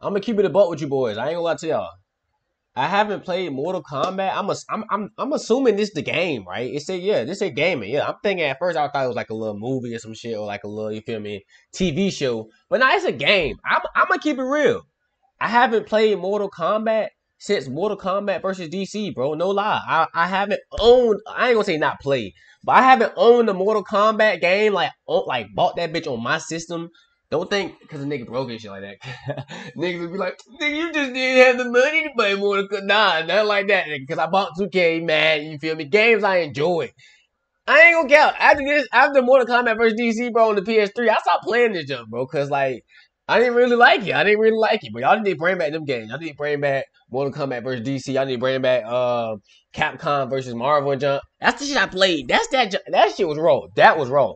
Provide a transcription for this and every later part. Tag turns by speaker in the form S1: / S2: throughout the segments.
S1: I'm gonna keep it a butt with you boys. I ain't gonna lie to y'all. I haven't played Mortal Kombat. I'm, a, I'm I'm I'm assuming this the game, right? It said yeah, this is gaming. Yeah, I'm thinking at first I thought it was like a little movie or some shit or like a little you feel me TV show, but now it's a game. I'm I'm gonna keep it real. I haven't played Mortal Kombat since Mortal Kombat versus DC, bro. No lie. I, I haven't owned. I ain't gonna say not played, but I haven't owned the Mortal Kombat game. Like like bought that bitch on my system don't think because a nigga broke and shit like that. Niggas would be like, nigga, you just didn't have the money to buy Mortal Kombat. Nah, not like that. Because I bought 2K, man. You feel me? Games I enjoy. I ain't gonna count. After this, after Mortal Kombat vs. DC, bro, on the PS3, I stopped playing this junk, bro. Because, like, I didn't really like it. I didn't really like it. But y'all need to bring back them games. Y'all need to bring back Mortal Kombat vs. DC. Y'all need to bring back uh, Capcom versus Marvel junk. That's the shit I played. That's that. That shit was raw. That was raw.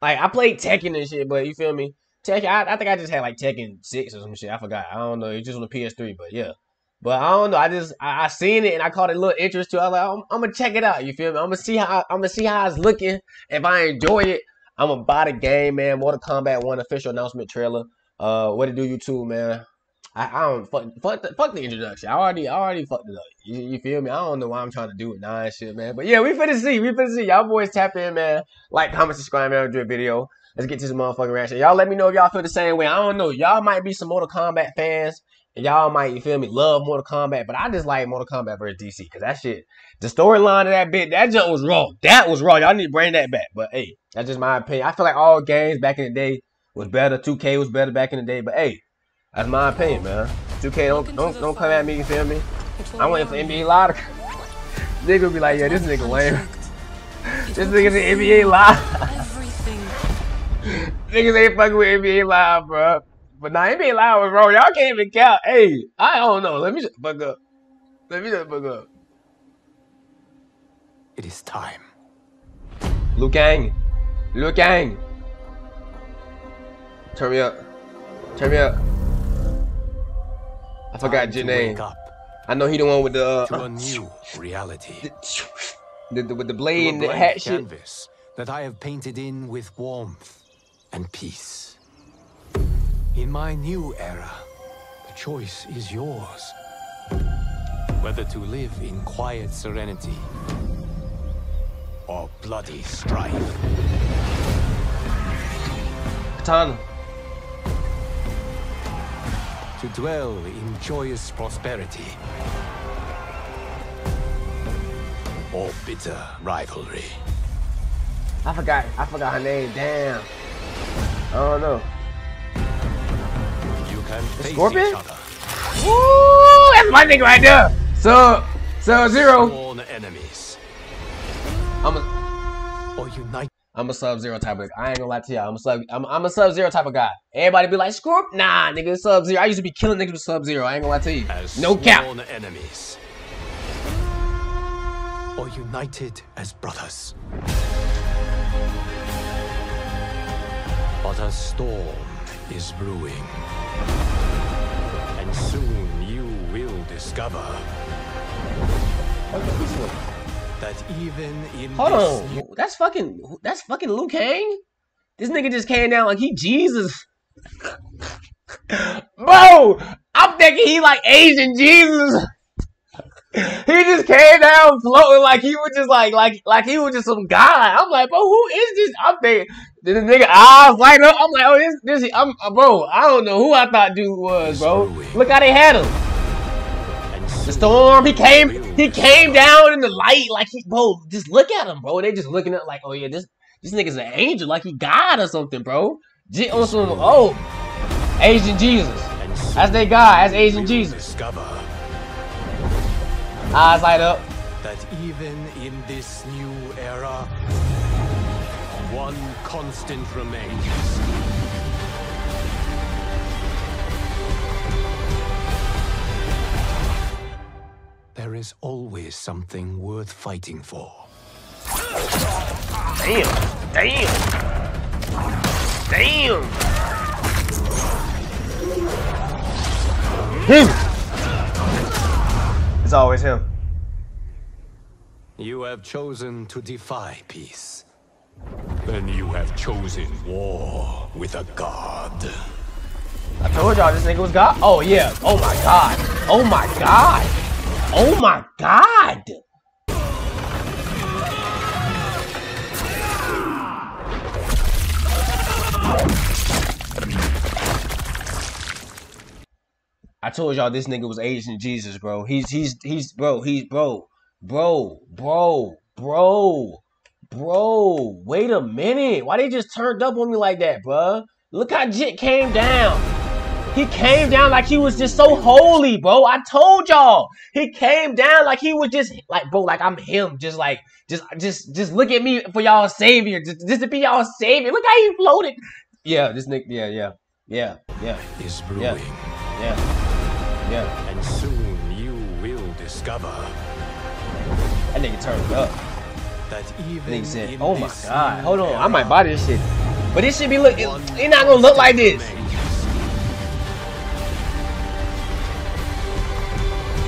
S1: Like, I played Tekken and shit, but you feel me? Tekken, I, I, think I just had like Tekken six or some shit. I forgot. I don't know. It's just on the PS3, but yeah. But I don't know. I just I, I seen it and I caught a little interest to. I was like, I'm, I'm, gonna check it out. You feel me? I'm gonna see how I'm gonna see how it's looking. If I enjoy it, I'm gonna buy the game, man. Mortal Kombat One official announcement trailer. Uh, what to do you YouTube, man? I, I don't fuck fuck the, fuck the introduction. I already I already fucked it up. You, you feel me? I don't know why I'm trying to do it now and shit, man. But yeah, we finna see. We finna see. Y'all boys tap in, man. Like, comment, subscribe, man. Do a video. Let's get to this motherfucking reaction. Y'all let me know if y'all feel the same way. I don't know. Y'all might be some Mortal Kombat fans. And y'all might, you feel me, love Mortal Kombat. But I just like Mortal Kombat versus DC. Because that shit, the storyline of that bit, that jump was wrong. That was wrong. Y'all need to bring that back. But hey, that's just my opinion. I feel like all games back in the day was better. 2K was better back in the day. But hey, that's my opinion, man. 2K, don't don't, don't come at me, you feel me? I'm waiting for NBA Live. nigga be like, yeah, this nigga lame. this nigga's in NBA Live. Niggas ain't fucking with NBA Live, bro. But nah, NBA Live was wrong. Y'all can't even count. Hey, I don't know. Let me just fuck up. Let me just fuck up.
S2: It is time.
S1: Liu Kang. Liu Kang. Turn me up. Turn me up. I forgot your name. I know he the one with the uh,
S2: to a new reality.
S1: The, the, with the blade and the hat
S2: canvas shit. that I have painted in with warmth and peace. In my new era, the choice is yours. Whether to live in quiet serenity or bloody strife.
S1: Katana.
S2: To dwell in joyous prosperity or bitter rivalry.
S1: I forgot. I forgot her name. Damn. I don't know.
S2: You can face
S1: Scorpion? Each other. Woo! That's my nigga right there. So, so zero.
S2: Enemies.
S1: I'm a.
S2: Or unite.
S1: I'm a Sub Zero type of. I ain't gonna lie to y'all. I'm a Sub. I'm, I'm a Sub Zero type of guy. Everybody be like Scorp. Nah, nigga, Sub Zero. I used to be killing niggas with Sub Zero. I ain't gonna lie to you.
S2: As
S1: no cap.
S2: enemies. Or united as brothers. But a storm is brewing. And soon you will discover that even in
S1: Hold on. That's fucking that's fucking Liu Kang? This nigga just came down like he Jesus. Bro, I'm thinking he like Asian Jesus. he just came down floating like he was just like like like he was just some guy. I'm like, bro, who is this? I'm thinking the nigga eyes light up. I'm like, oh, this this I'm uh, bro. I don't know who I thought dude was, bro. Look how they had him. The storm. He came. He came down in the light like he, bro. Just look at him, bro. They just looking at like, oh yeah, this this nigga's an angel, like he God or something, bro. on some oh, Asian Jesus. That's their God. That's Asian Jesus. Eyes light up.
S2: That even in this new era, one constant remains. There is always something worth fighting for.
S1: Damn! Damn! Damn! Him! It's always him.
S2: You have chosen to defy peace. Then you have chosen war with a god.
S1: I told y'all this nigga was God. Oh yeah. Oh my god. Oh my god. Oh my god. I told y'all this nigga was Asian Jesus, bro. He's he's he's bro. He's bro, bro, bro, bro, bro. Wait a minute. Why they just turned up on me like that, bro? Look how Jit came down. He came down like he was just so holy, bro. I told y'all. He came down like he was just like, bro, like I'm him. Just like, just, just, just look at me for y'all savior. Just, just to be y'all savior. Look how he floated. Yeah, this nigga. Yeah, yeah, yeah, yeah.
S2: Is brewing.
S1: Yeah, yeah, yeah.
S2: And soon you will discover
S1: That nigga turned up.
S2: That even
S1: Nigga said, "Oh my god, hold on, I might buy this shit." But this should be look. It, it not gonna look like this.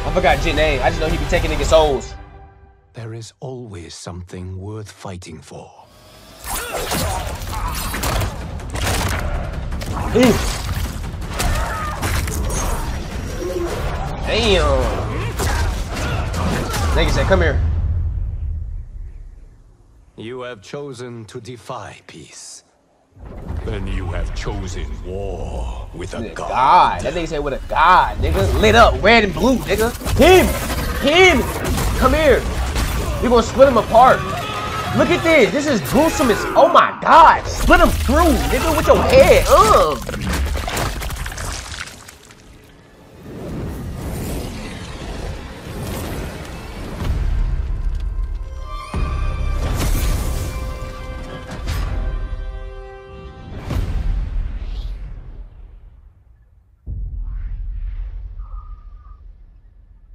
S1: I forgot Jit name. I just know he be taking niggas souls.
S2: There is always something worth fighting for.
S1: Ooh. Damn. Nigga said, "Come here."
S2: You have chosen to defy peace. Then you have chosen war
S1: with a
S2: god.
S1: God. That nigga said with a God, nigga. Lit up, red and blue, nigga. Him! Him! Come here. We're gonna split him apart. Look at this. This is gruesome as oh my god. Split him through, nigga, with your head. Uh.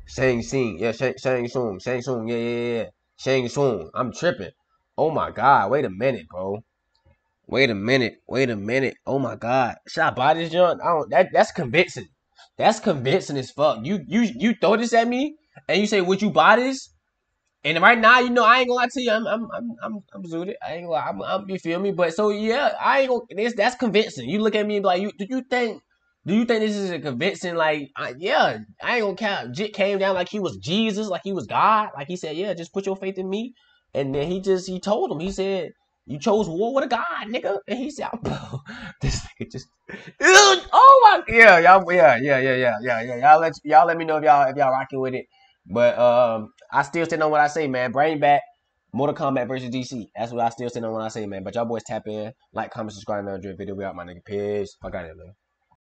S1: Shang Tsung, yeah, Shang, Shang Tsung, Shang Tsung, yeah, yeah, yeah, Shang Tsung. I'm tripping. Oh my god, wait a minute, bro. Wait a minute, wait a minute. Oh my god, should I buy this junk? I don't. That that's convincing. That's convincing as fuck. You you you throw this at me and you say, would you buy this? And right now, you know, I ain't gonna lie to you. I'm I'm I'm I'm, I'm zooted. I ain't gonna lie. I'm, I'm you feel me? But so yeah, I ain't gonna. This that's convincing. You look at me and be like, you do you think? Do you think this is a convincing? Like, uh, yeah, I ain't gonna count. Jit came down like he was Jesus, like he was God. Like he said, yeah, just put your faith in me. And then he just he told him, he said, you chose war with a God, nigga. And he said, bro, this nigga just, oh my, yeah, y'all, yeah, yeah, yeah, yeah, yeah, yeah. Y'all let y'all let me know if y'all if y'all rocking with it. But um, I still stand on what I say, man. Bring back Mortal Kombat versus DC. That's what I still stand on what I say, man. But y'all boys tap in, like, comment, subscribe, and another video. We out, my nigga. Peace. Fuck out of here, man.